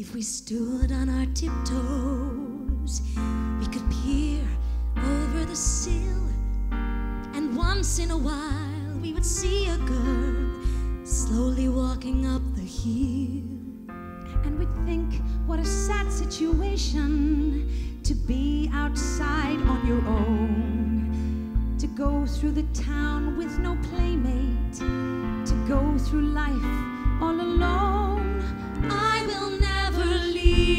If we stood on our tiptoes, we could peer over the sill, and once in a while we would see a girl slowly walking up the hill. And we'd think, what a sad situation to be outside on your own. To go through the town with no playmate. To go through life all alone.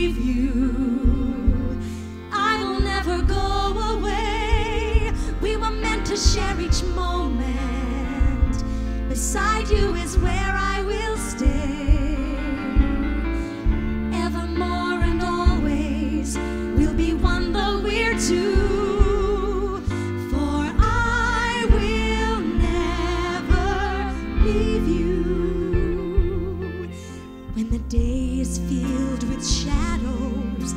Leave you. I will never go away. We were meant to share each moment. Beside you is where I day is filled with shadows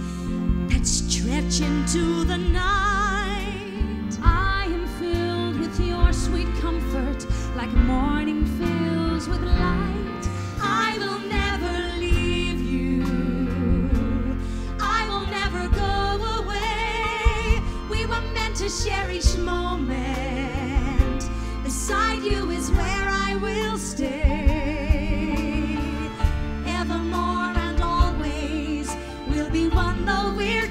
that stretch into the night, I am filled with your sweet comfort, like morning fills with light. I will never leave you. I will never go away. We were meant to share each moment. Beside you is where I will stay.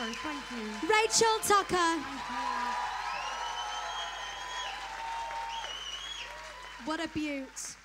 Thank you. Rachel Tucker. What a beaut.